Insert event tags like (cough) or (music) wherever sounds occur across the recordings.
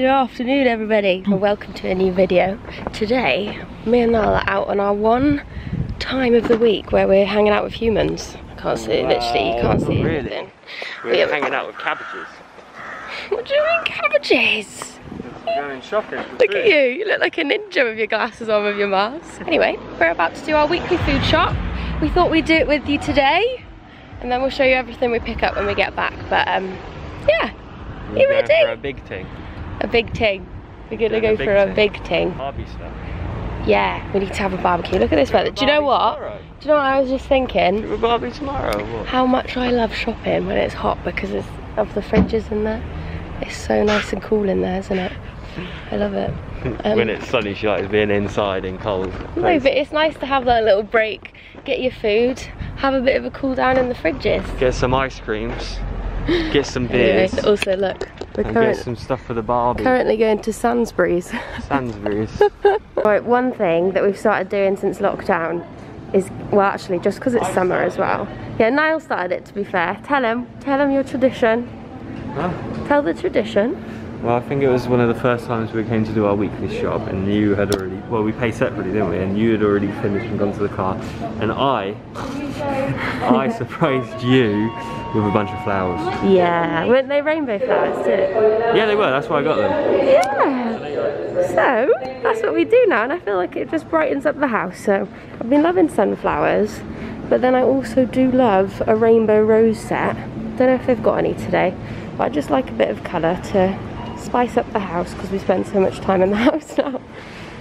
Good afternoon everybody and welcome to a new video. Today, me and Niall are out on our one time of the week where we're hanging out with humans. I can't see it, literally, you can't see really. anything. We're hanging out with cabbages. (laughs) What do you mean cabbages? Going shopping Look food. at you, you look like a ninja with your glasses on with your mask. Anyway, we're about to do our weekly food shop. We thought we'd do it with you today and then we'll show you everything we pick up when we get back. But um, yeah, We're you ready? For a big thing. A big ting. We're gonna Doing go a for a big ting. Barbie stuff. Yeah, we need to have a barbecue. Look at this weather. Do you know what? Tomorrow. Do you know what I was just thinking? Do a Barbie tomorrow? How much I love shopping when it's hot because it's, of the fridges in there. It's so nice and cool in there, isn't it? I love it. (laughs) Um, when it's sunny, she likes being inside in cold. No, but it's nice to have that little break, get your food, have a bit of a cool down in the fridges. Get some ice creams. Get some (laughs) Anyway, beers. also look, we're and get some stuff for the Barbie. currently going to Sainsbury's. (laughs) Sainsbury's. right, one thing that we've started doing since lockdown is, well actually just because it's summer as well. Yeah, Niall started it to be fair. Tell him, tell him your tradition. Huh? Tell the tradition. Well, I think it was one of the first times we came to do our weekly shop, and you had already. Well, we pay separately, didn't we? And you had already finished and gone to the car, and I, (laughs) I surprised you with a bunch of flowers. Yeah, weren't they rainbow flowers too? Yeah, they were. That's why I got them. Yeah. So that's what we do now, and I feel like it just brightens up the house. So I've been loving sunflowers, but then I also do love a rainbow rose set. Don't know if they've got any today, but I just like a bit of colour to spice up the house because we spend so much time in the (laughs) house now.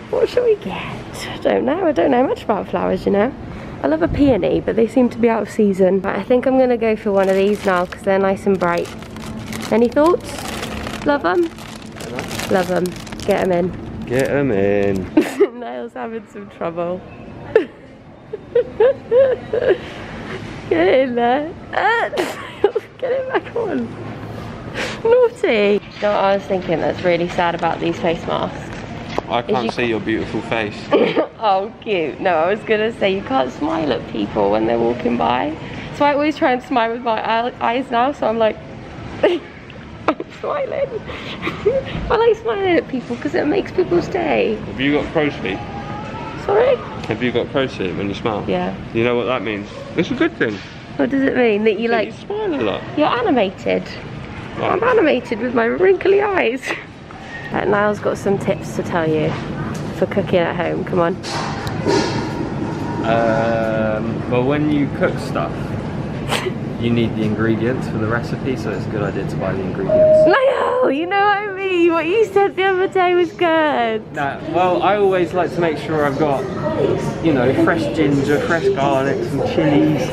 What should we get? I don't know. I don't know much about flowers, you know. I love a peony, but they seem to be out of season. But I think I'm going to go for one of these now because they're nice and bright. Any thoughts? Love them? Love them. Get them in. Get them in. (laughs) Niall's having some trouble. (laughs) Get in there. Ah, (laughs) Get it back on. Naughty. You know what I was thinking that's really sad about these face masks? I can't you- see your beautiful face. (laughs) oh, cute. No, I was gonna say you can't smile at people when they're walking by. So I always try and smile with my eyes now. So I'm like, (laughs) I'm smiling. (laughs) I like smiling at people because it makes people's day. Have you got crow's feet? Sorry? Have you got crow's feet when you smile? Yeah. You know what that means? It's a good thing. What does it mean that you like? you smile a lot. You're animated. I'm animated with my wrinkly eyes. Uh, Niall's got some tips to tell you for cooking at home. Come on. Um, well, when you cook stuff, (laughs) you need the ingredients for the recipe, so it's a good idea to buy the ingredients. Niall, you know what I mean? What you said the other day was good. Nah, well, I always like to make sure I've got, you know, fresh ginger, fresh garlic, some chilies,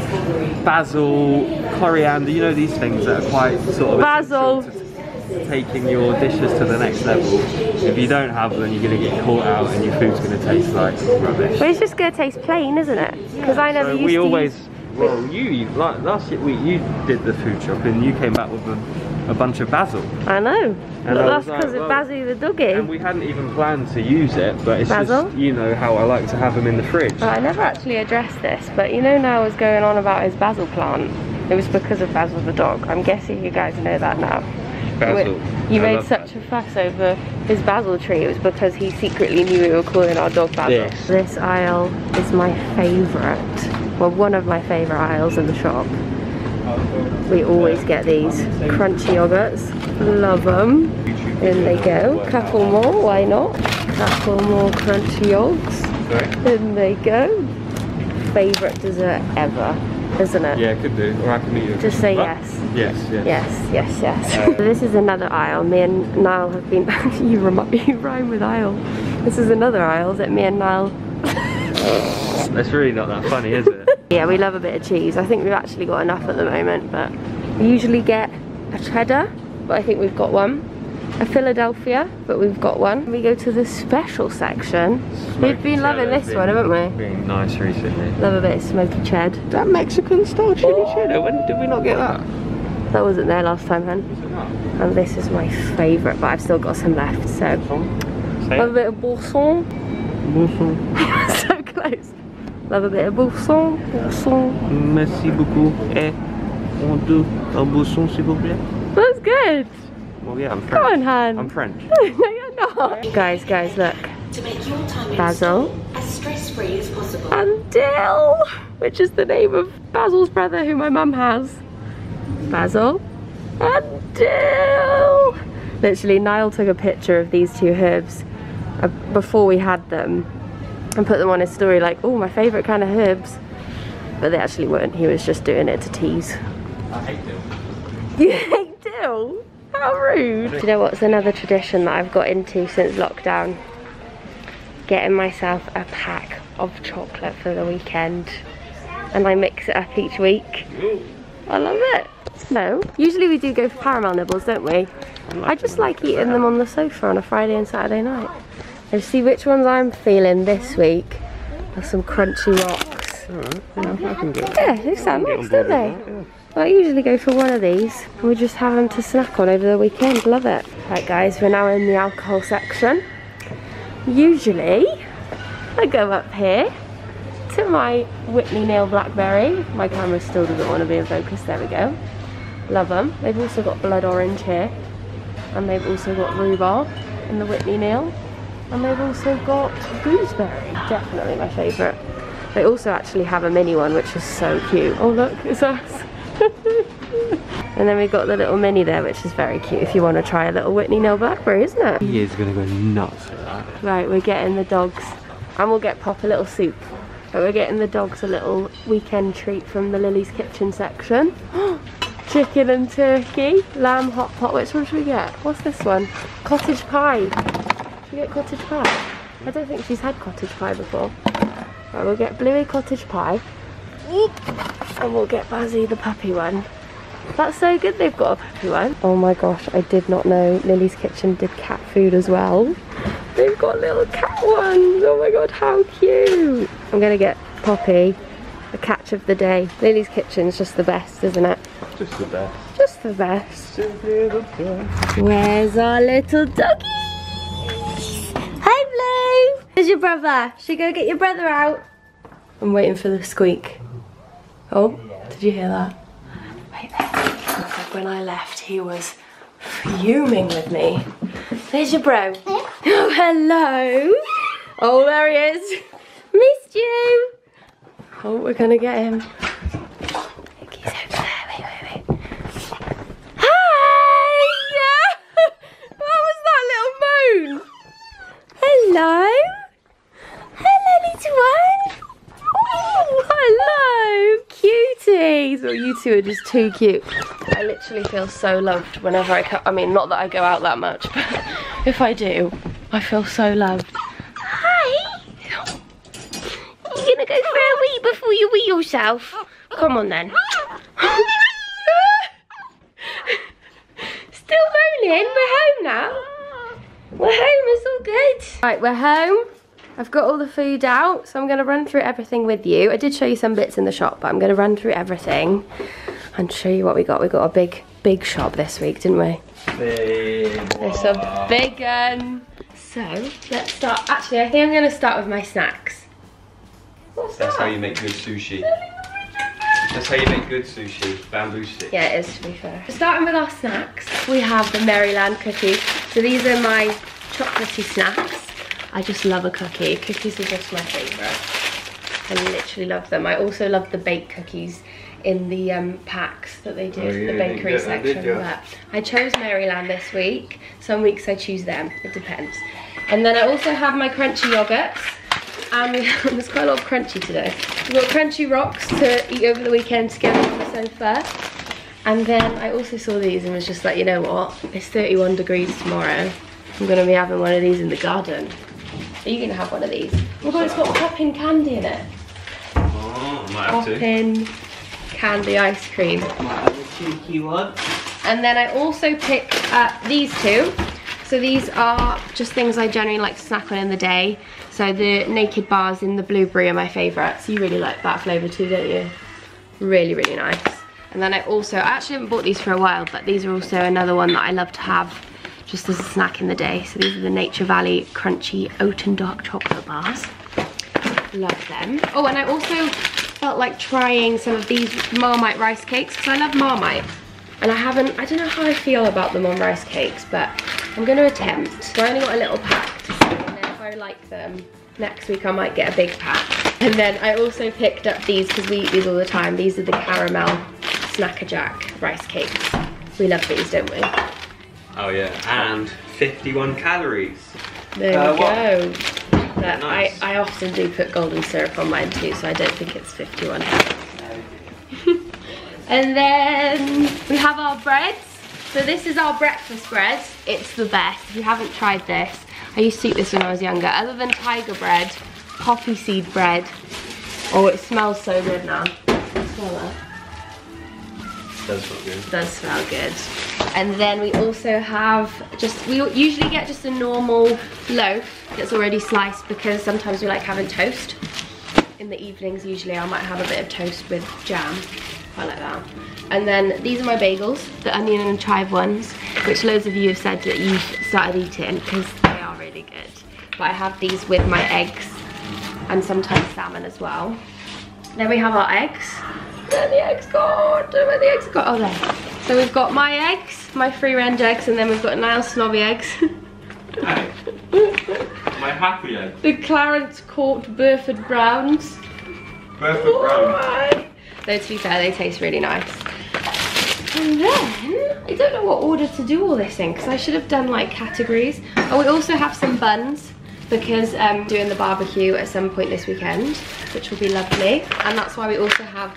basil, coriander, you know, these things that are quite sort of Basil. To taking your dishes to the next level. If you don't have them, you're going to get caught out and your food's going to taste like rubbish. But it's just gonna taste plain, isn't it? Because I never So used we to. always, use- well, you, like last year, week you did the food shop and you came back with a, a bunch of basil. I know. And but I that's was like, because of well- Basil the And we hadn't even planned to use it, but it's Basil? just, you know, how I like to have them in the fridge. Oh, I never actually addressed this, but you know now I was going on about his basil plant. It was because of Basil the dog. I'm guessing you guys know that now. Basil. You I made love such a fuss over his basil tree. It was because he secretly knew we were calling our dog Basil. This. This aisle is my favourite. Well, one of my favourite aisles in the shop. We always get these crunchy yogurts. Love them. In they go. Couple more, why not? Couple more crunchy yogs. In they go. Favourite dessert ever, isn't it? Yeah, could do. Or I can meet you. Just say yes. Yes, yes. Yes, yes, yes. Uh, (laughs) this is another aisle. Me and Niall have been. (laughs) you, remi- (laughs) you rhyme with aisle. This is another aisle that me and Niall. That's really not that funny, is it? Yeah, we love a bit of cheese. I think we've actually got enough at the moment, but we usually get a cheddar, but I think we've got one. A Philadelphia, but we've got one. We go to the special section. we've been loving this one, haven't we? Being nice recently. Love a bit of smoky ched. That Mexican style chili cheddar, when did we not get that? That wasn't there last time, hun. And this is my favourite, but I've still got some left, so. Say Love a it. bit of boursin. (laughs) so close. Love a bit of boursin. Boursin. Merci beaucoup. Et on do un bousson, s'il vous plaît. That's good. Well, yeah, I'm French. Come on, Han. I'm French. (laughs) no, you're not. Guys, guys, look. To make your time in Basil. as stress-free as possible. And Dill, which is the name of Basil's brother who my mum has. Basil and Dill. Literally, Niall took a picture of these two herbs uh, before we had them and put them on his story like, oh, my favourite kind of herbs. But they actually weren't. He was just doing it to tease. I hate them. (laughs) You hate dill? How rude. Do you know what's another tradition that I've got into since lockdown? Getting myself a pack of chocolate for the weekend. And I mix it up each week. I love it. No, usually we do go for caramel nibbles, don't we? I just like eating them on the sofa on a Friday and Saturday night. And see which ones I'm feeling this week are some crunchy rocks. I can do it. Yeah, they sound nice, don't board they? I usually go for one of these we just have them to snack on over the weekend. Love it. Right, guys, we're now in the alcohol section. Usually, I go up here to my Whitley Neill Blackberry. My camera still doesn't want to be in focus. There we go. Love them. They've also got blood orange here, and they've also got rhubarb in the Whitley Neill, and they've also got gooseberry. Definitely my favourite. They also actually have a mini one, which is so cute. Oh look, it's us. (laughs) and then we've got the little mini there, which is very cute if you want to try a little Whitley Neill Blackberry, isn't it? He is going to go nuts with that. Right, we're getting the dogs, and we'll get Pop a little soup. But we're getting the dogs a little weekend treat from the Lily's Kitchen section. (gasps) Chicken and turkey, lamb hot pot. Which one should we get? What's this one? Cottage pie. Should we get cottage pie? I don't think she's had cottage pie before. Right, we'll get Bluey cottage pie. And we'll get Bazzy the puppy one. That's so good they've got a puppy one. Oh my gosh, I did not know Lily's Kitchen did cat food as well. They've got little cat ones. Oh my god, how cute. I'm gonna get Poppy the catch of the day. Lily's Kitchen's just the best, isn't it? Just the best. Just the best. Simply the best. Where's our little doggy? Hi Blue! There's your brother. Should we go get your brother out? I'm waiting for the squeak. Oh, did you hear that? Wait there. Like when I left he was fuming with me. There's your bro. Oh, (laughs) hello. Oh, there he is. Missed you. Oh, we're gonna get him. Look, he's over there. Wait, wait, wait. Hi! what was that little moan? Hello? Hello, little one. Oh, hello. Cuties. Well, you two are just too cute. I literally feel so loved whenever I come. I mean, not that I go out that much, (laughs) but if I do, I feel so loved. Hi. You gonna go for a wee before you wee yourself? Come on then. Still moaning? We're home now. We're home, it's all good. Right, we're home. I've got all the food out, so I'm going to run through everything with you. I did show you some bits in the shop, but I'm going to run through everything and show you what we got. We got a big, big shop this week, didn't we? Big It's a big one. So, let's start. Actually, I think I'm going to start with my snacks. What's That's that? how you make good sushi. That's how you make good sushi. Bamboo stick. Yeah, it is to be fair. Starting with our snacks, we have the Maryland cookies. So these are my chocolatey snacks. I just love a cookie. Cookies are just my favourite. I literally love them. I also love the baked cookies in the um, packs that they do, Oh, the yeah, you bakery did section. But I chose Maryland this week. Some weeks I choose them. It depends. And then I also have my crunchy yogurts. And we (laughs) there's quite a lot of crunchy today. We've got crunchy rocks to eat over the weekend together on the sofa. And then I also saw these and was just like, you know what? It's 31 degrees tomorrow. I'm gonna be having one of these in the garden. Are you gonna have one of these? Oh god, it's got popping candy in it. Oh, might have to. Popping candy ice cream. Might have a cheeky one. And then I also picked up uh, these two. So these are just things I generally like to snack on in the day. So the naked bars in the blueberry are my favourites. You really like that flavour too, don't you? Really, really nice. And then I also, I actually haven't bought these for a while, but these are also another one that I love to have just as a snack in the day. So these are the Nature Valley Crunchy Oat and Dark Chocolate Bars. Love them. Oh, and I also felt like trying some of these Marmite rice cakes because I love Marmite. And I haven't, I don't know how I feel about them on rice cakes, but I'm going to attempt. So I only got a little pack to see, if I like them, next week I might get a big pack. And then I also picked up these, because we eat these all the time. These are the caramel Snack a Jack rice cakes. We love these, don't we? Oh yeah, and 51 calories. There Uh, we go. But Nice. I, I often do put golden syrup on mine too, so I don't think it's 51. (laughs) and then we have our breads. So this is our breakfast bread. It's the best. If you haven't tried this, I used to eat this when I was younger. Other than tiger bread, poppy seed bread. Oh, it smells so good now. Smell that Does look good. does smell good. And then we also have just, we usually get just a normal loaf that's already sliced because sometimes we like having toast. In the evenings usually I might have a bit of toast with jam. I like that. And then these are my bagels, the onion and chive ones, which loads of you have said that you've started eating because they are really good. But I have these with my eggs and sometimes salmon as well. Then we have our eggs. Where the eggs gone? Where the eggs gone? Oh, there. So we've got my eggs, my free range eggs, and then we've got Niall Snobby eggs. Hey, my happy egg. the Clarence Court Burford Browns. Perfect brown. Alright. Though to be fair, they taste really nice. And then, I don't know what order to do all this in, because I should have done like categories. Oh, we also have some buns, because um, doing the barbecue at some point this weekend, which will be lovely. And that's why we also have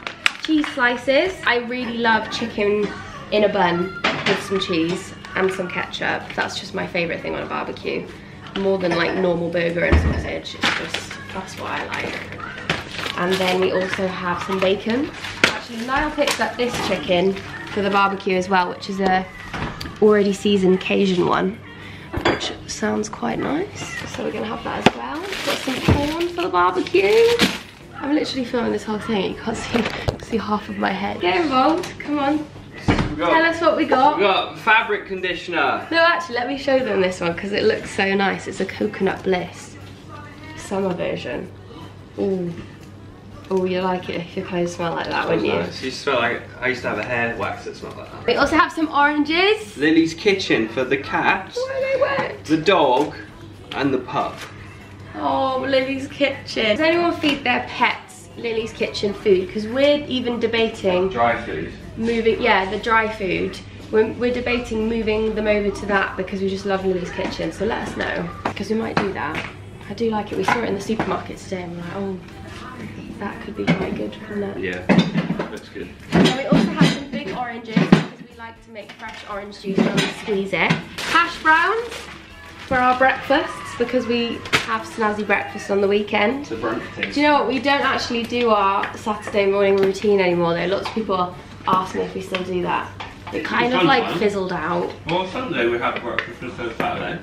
cheese slices. I really love chicken in a bun with some cheese and some ketchup. That's just my favourite thing on a barbecue. More than like normal burger and sausage. It's just, that's what I like. And then we also have some bacon. Actually, Niall picked up this chicken for the barbecue as well, which is a already seasoned Cajun one, which sounds quite nice. So we're gonna have that as well. Got some corn for the barbecue. I'm literally filming this whole thing. You can't see, see half of my head. Get involved, come on. Got, Tell us what we got. we got fabric conditioner. No, actually, let me show them this one because it looks so nice. It's a coconut bliss summer version. Ooh. Oh, you like it if your clothes smell like that, wouldn't you? Nice. You smell like I used to have a hair wax that smelled like that. We also have some oranges. Lily's kitchen for the cat, Where are they wet? the dog, and the pup. Oh, Lily's kitchen. Does anyone feed their pets Lily's kitchen food? Because we're even debating Dry food. moving, yeah, the dry food. We're, we're debating moving them over to that because we just love Lily's kitchen. So let us know because we might do that. I do like it. We saw it in the supermarket today and we're like, oh, that could be quite good, couldn't it? Yeah, looks good. And we also have some big oranges because we like to make fresh orange juice when we squeeze it. Hash browns for our breakfasts because we have snazzy breakfast on the weekend. The brunch thing. Do you know what? We don't actually do our Saturday morning routine anymore though. Lots of people ask me if we still do that. It kind of like fizzled out Well, Sunday we have breakfast instead of Saturday.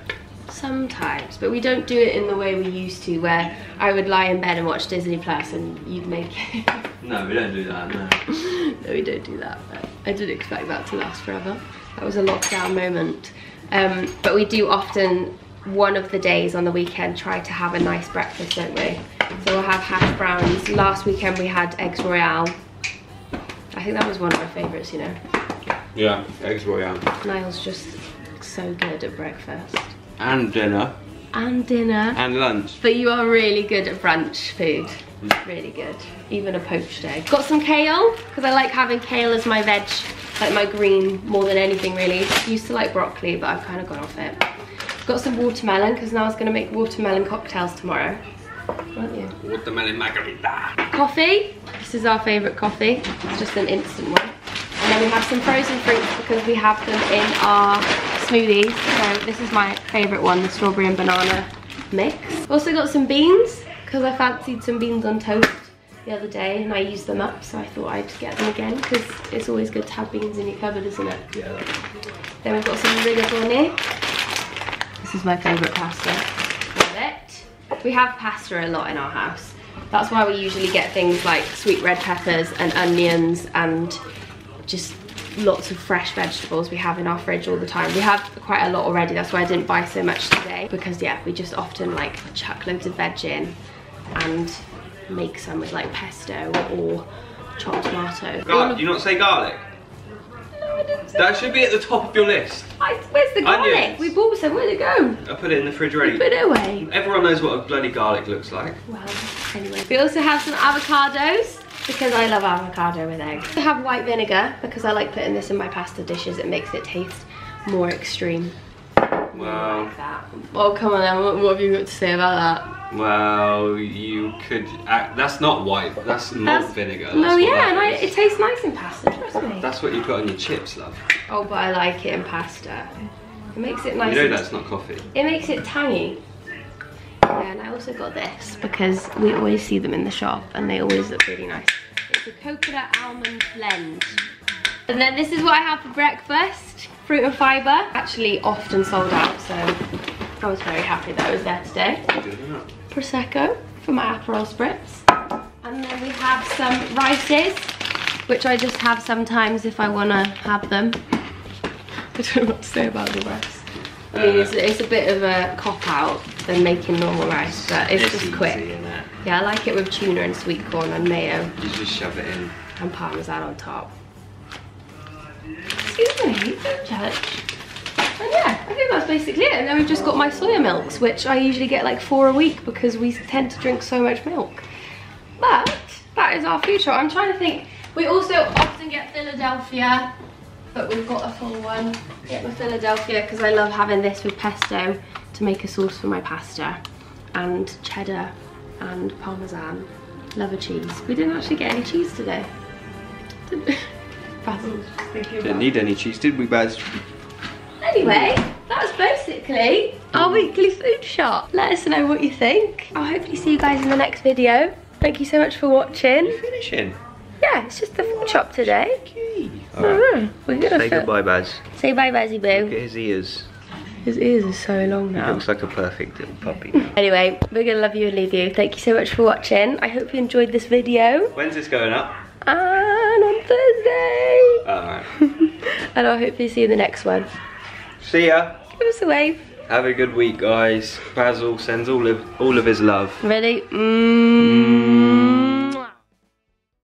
sometimes, but we don't do it in the way we used to where I would lie in bed and watch Disney Plus and you'd make it. (laughs) No, we don't do that. No. (laughs) no, we don't do that. But I didn't expect that to last forever. That was a lockdown moment. Um, but we do often, one of the days on the weekend, try to have a nice breakfast, don't we? So we'll have hash browns. Last weekend we had eggs royale. I think that was one of my favourites, you know. Yeah, eggs royale. Niall's just so good at breakfast. And dinner. And dinner. And lunch. But you are really good at brunch food. Mm. Really good. Even a poached egg. Got some kale, because I like having kale as my veg, like my green, more than anything really. Used to like broccoli, but I've kind of gone off it. Got some watermelon, because now I was going to make watermelon cocktails tomorrow. Aren't you? Watermelon margarita. Coffee. This is our favourite coffee. It's just an instant one. And then we have some frozen fruits because we have them in our smoothies. So this is my favourite one, the strawberry and banana mix. Also got some beans because I fancied some beans on toast the other day and I used them up so I thought I'd get them again because it's always good to have beans in your cupboard isn't it? Yeah. Then we've got some rigatoni. This is my favourite pasta. Love it. We have pasta a lot in our house. That's why we usually get things like sweet red peppers and onions and just lots of fresh vegetables we have in our fridge all the time. We have quite a lot already, that's why I didn't buy so much today because yeah, we just often like chuck loads of veg in and make some with like pesto or chopped tomato. All Gar- do you not say garlic? That should be at the top of your list. I, where's the garlic? Onions. We bought some. Where'd it go? I put it in the fridge ready. put it away. Everyone knows what a bloody garlic looks like. Well, anyway. We also have some avocados because I love avocado with eggs. I have white vinegar because I like putting this in my pasta dishes. It makes it taste more extreme. Well, Like that. Oh, come on then. What, have you got to say about that? well, you could. Act, that's not white. That's malt That's- vinegar. That's No, yeah, and I, it tastes nice in pasta, trust me. That's what you put on your chips, love. Oh, but I like it in pasta. It makes it nice. You know that's not coffee. It makes it tangy. Yeah, and I also got this because we always see them in the shop and they always look really nice. It's a coconut almond blend. And then this is what I have for breakfast. Fruit and fibre. Actually often sold out, so I was very happy that I was there today. Prosecco for my Aperol spritz. And then we have some rices, which I just have sometimes if I want to have them. I don't know what to say about the rice. I mean, it's, it's a bit of a cop out than making normal rice, but it's, just easy, quick. Yeah, I like it with tuna and sweet corn and mayo You just shove it in. and parmesan on top. Excuse me, don't judge. And yeah, I think that's basically it. And then we've just got my soya milks, which I usually get like four a week because we tend to drink so much milk. But that is our shop. I'm trying to think. We also often get Philadelphia, but we've got a full one. Get the Philadelphia because I love having this with pesto to make a sauce for my pasta, and cheddar and parmesan. Love a cheese. We didn't actually get any cheese today. (laughs) Did we? Basil, just thinking Didn't need any cheese, did we, Baz? Anyway, that's basically our weekly food shop. Let us know what you think. I'll hopefully see you guys in the next video. Thank you so much for watching. Finishing. Yeah, it's just the food shop today. Okay. Oh, I. We're gonna Say goodbye, Baz. Say bye, Bazzy Look at Boo. his ears. His ears are so long now. He looks like a perfect little puppy. (laughs) Anyway, we're gonna love you and leave you. Thank you so much for watching. I hope you enjoyed this video. When's this going up? And on Thursday. Alright. (laughs) and I'll hopefully see you in the next one. See ya. Give us a wave. Have a good week, guys. Basil sends all of all of his love. Ready? Mmm.